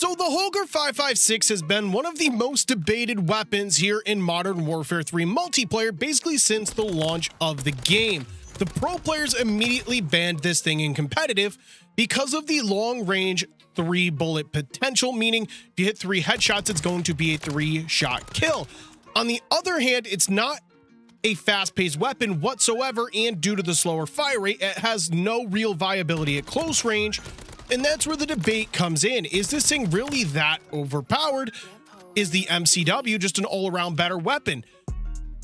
So the Holger 556 has been one of the most debated weapons here in Modern Warfare 3 multiplayer basically since the launch of the game. The pro players immediately banned this thing in competitive because of the long range three bullet potential, meaning if you hit three headshots, it's going to be a three shot kill. On the other hand, it's not a fast paced weapon whatsoever, and due to the slower fire rate, it has no real viability at close range. And that's where the debate comes in. Is this thing really that overpowered? Is the MCW just an all around better weapon?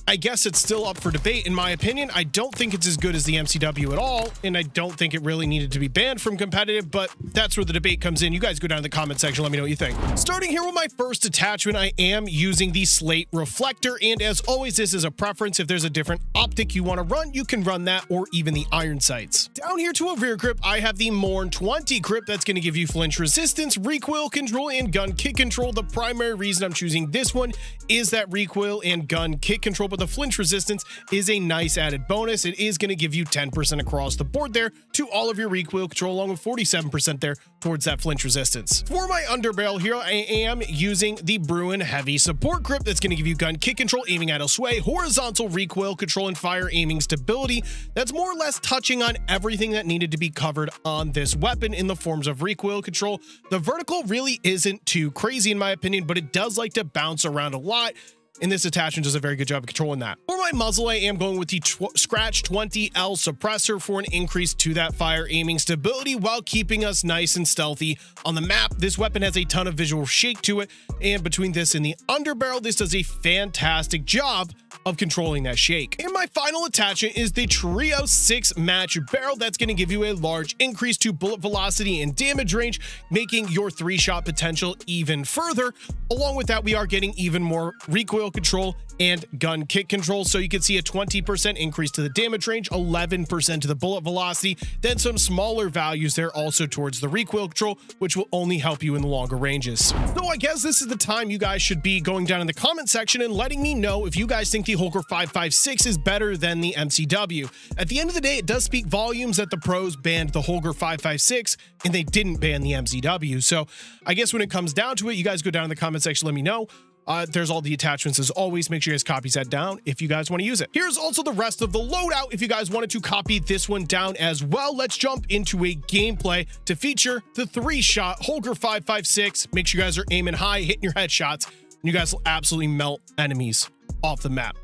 I guess it's still up for debate. In my opinion, I don't think it's as good as the MCW at all, and I don't think it really needed to be banned from competitive, but that's where the debate comes in. You guys go down in the comment section, let me know what you think. Starting here with my first attachment, I am using the Slate Reflector, and as always, this is a preference. If there's a different optic you want to run, you can run that, or even the iron sights. Down here to a rear grip, I have the Morn 20 grip that's going to give you flinch resistance, recoil control, and gun kick control. The primary reason I'm choosing this one is that recoil and gun kick control, but the flinch resistance is a nice added bonus. It is going to give you 10% across the board there to all of your recoil control, along with 47% there towards that flinch resistance. For my underbarrel here, I am using the Bruen Heavy Support Grip that's going to give you gun kick control, aiming idle sway, horizontal recoil control, and fire aiming stability. That's more or less touching on everything that needed to be covered on this weapon in the forms of recoil control. The vertical really isn't too crazy in my opinion, but it does like to bounce around a lot and this attachment does a very good job of controlling that. For my muzzle, I am going with the tw Scratch 20L suppressor for an increase to that fire aiming stability while keeping us nice and stealthy on the map. This weapon has a ton of visual shake to it, and between this and the underbarrel, this does a fantastic job of controlling that shake. And my final attachment is the Trio 6 match barrel that's going to give you a large increase to bullet velocity and damage range, making your three shot potential even further. Along with that, we are getting even more recoil control and gun kick control. So you can see a 20% increase to the damage range, 11% to the bullet velocity, then some smaller values there also towards the recoil control, which will only help you in the longer ranges. So I guess this is the time you guys should be going down in the comment section and letting me know if you guys think the Holger 556 is better than the MCW. At the end of the day, it does speak volumes that the pros banned the Holger 556 and they didn't ban the MCW. So I guess when it comes down to it, you guys go down in the comment section, let me know. Uh, there's all the attachments as always. Make sure you guys copy that down if you guys want to use it. Here's also the rest of the loadout if you guys wanted to copy this one down as well. Let's jump into a gameplay to feature the three shot Holger 556. Make sure you guys are aiming high, hitting your headshots, and you guys will absolutely melt enemies off the map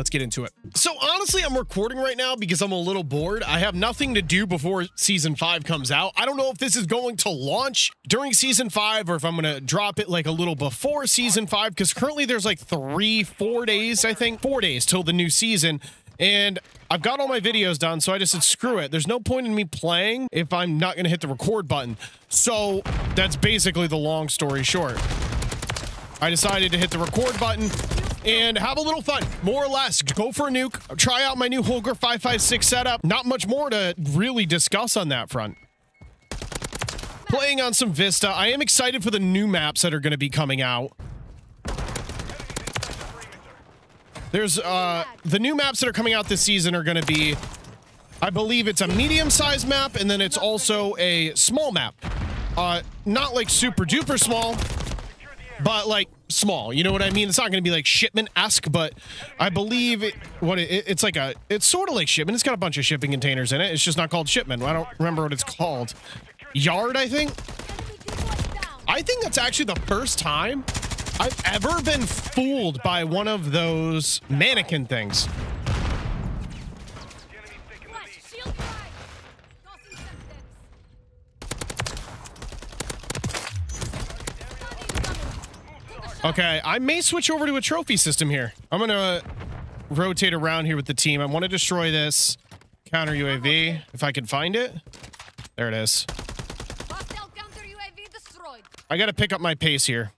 let's get into it. So honestly, I'm recording right now because I'm a little bored. I have nothing to do before season five comes out. I don't know if this is going to launch during season five or if I'm going to drop it like a little before season five because currently there's like three, four days, I think, four days till the new season. And I've got all my videos done, so I just said, screw it. There's no point in me playing if I'm not going to hit the record button. So that's basically the long story short. I decided to hit the record button and have a little fun. More or less, go for a nuke, try out my new Holger 556 setup. Not much more to really discuss on that front. Playing on some Vista. I am excited for the new maps that are going to be coming out. There's, uh, the new maps that are coming out this season are going to be, I believe it's a medium-sized map, and then it's also a small map. Uh, not like super duper small, but like small. You know what I mean? It's not going to be like shipment-esque, but I believe it, what it, it's like a, it's sort of like shipment. It's got a bunch of shipping containers in it. It's just not called shipment. I don't remember what it's called. Yard, I think. I think that's actually the first time I've ever been fooled by one of those mannequin things. Okay, I may switch over to a trophy system here. I'm gonna rotate around here with the team. I want to destroy this counter UAV if I can find it. There it is. I gotta pick up my pace here.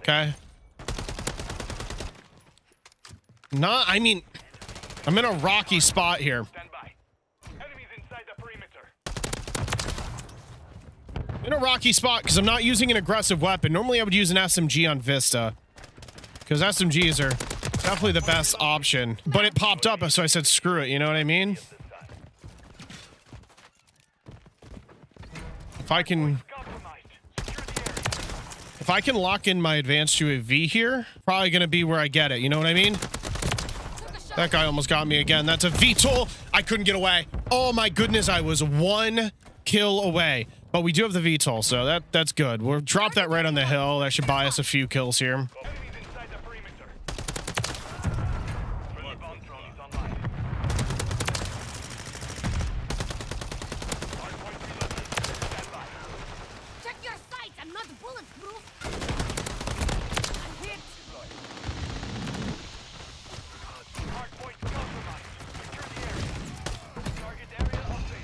Okay. Not, I mean, I'm in a rocky spot here. in a rocky spot because I'm not using an aggressive weapon. Normally I would use an SMG on Vista because SMGs are definitely the best option. But it popped up, so I said, screw it. You know what I mean? If I can... If I can lock in my advanced UAV here, probably going to be where I get it. You know what I mean? That guy almost got me again. That's a VTOL. I couldn't get away. Oh my goodness, I was one kill away. But we do have the VTOL, so that that's good. We'll drop that right on the hill. That should buy us a few kills here.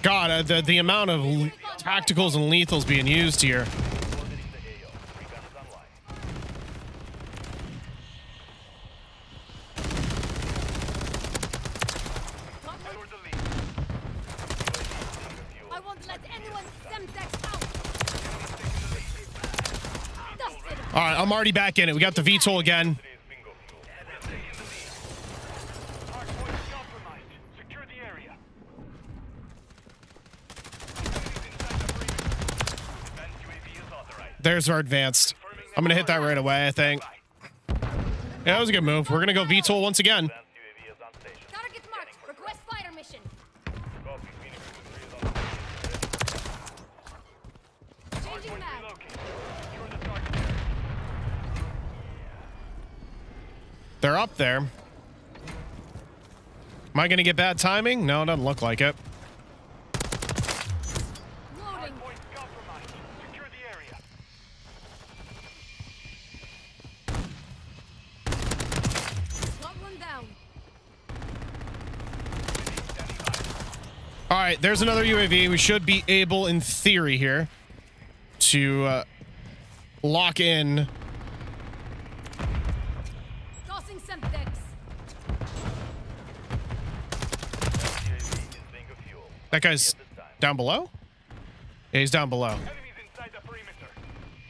God, uh, the, the amount of tacticals and lethals being used here. All right, I'm already back in it. We got the VTOL again. There's our advanced. I'm going to hit that right away, I think. Yeah, that was a good move. We're going to go VTOL once again. They're up there. Am I going to get bad timing? No, it doesn't look like it. All right, there's another UAV. We should be able, in theory here, to uh, lock in. Tossing That guy's down below? Yeah, he's down below.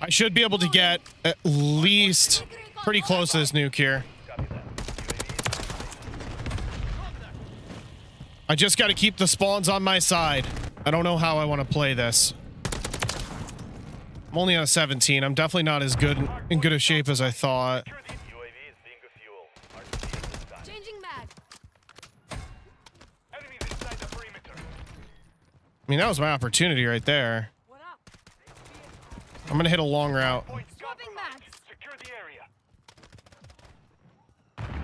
I should be able to get at least pretty close to this nuke here. I just got to keep the spawns on my side. I don't know how I want to play this. I'm only on a 17. I'm definitely not as good in good a shape as I thought. I mean, that was my opportunity right there. I'm going to hit a long route.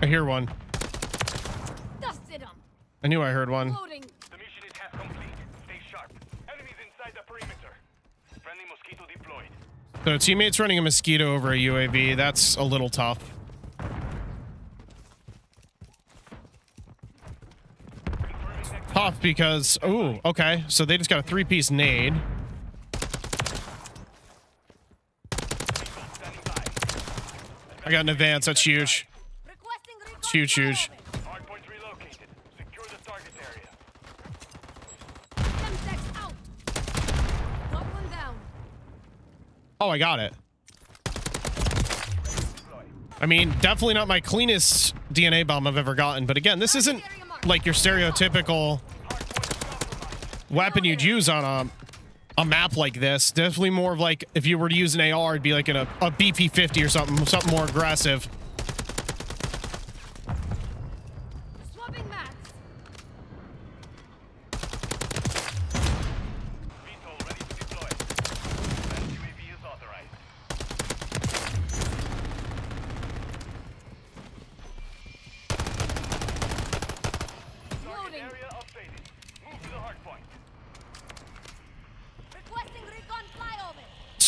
I hear one. I knew I heard one. Loading. The mission is half complete. Stay sharp. Enemies inside the perimeter. Friendly mosquito deployed. So teammates running a mosquito over a UAV. That's a little tough. Tough because, oh, okay. So they just got a three-piece nade. I got an advance. That's huge. It's huge, huge. Oh, I got it. I mean, definitely not my cleanest DNA bomb I've ever gotten. But again, this isn't like your stereotypical weapon you'd use on a, a map like this. Definitely more of like, if you were to use an AR, it'd be like a, a BP-50 or something, something more aggressive.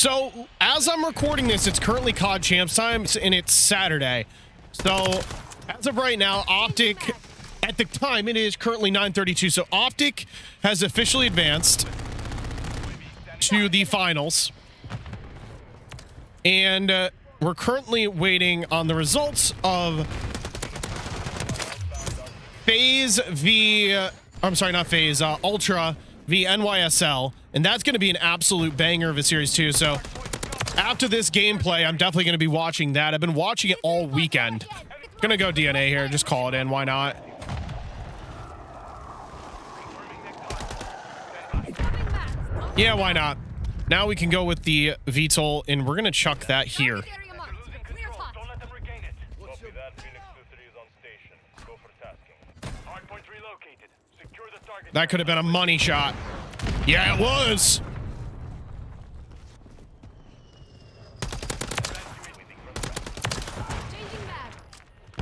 So, as I'm recording this, it's currently COD Champs time, and it's Saturday. So, as of right now, Optic, at the time, it is currently 9.32. So, Optic has officially advanced to the finals. And uh, we're currently waiting on the results of FaZe v... Uh, I'm sorry, not FaZe, uh, Ultra v NYSL And that's going to be an absolute banger of a series too. So after this gameplay, I'm definitely going to be watching that. I've been watching it all weekend. Gonna go DNA here. Just call it in. Why not? Yeah, why not? Now we can go with the VTOL, and we're going to chuck that here. That could have been a money shot. Yeah, it was.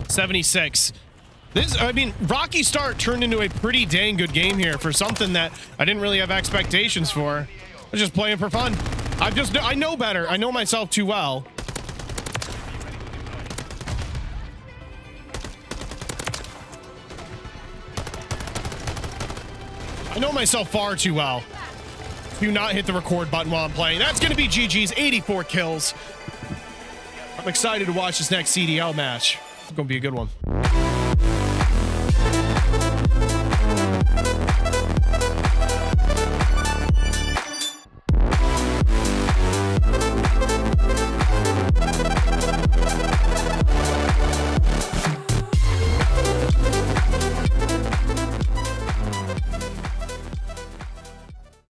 76. This, I mean, Rocky Start turned into a pretty dang good game here for something that I didn't really have expectations for. I was just playing for fun. I just, I know better. I know myself too well. I know myself far too well do not hit the record button while I'm playing. That's going to be GG's 84 kills. I'm excited to watch this next CDL match. It's going to be a good one.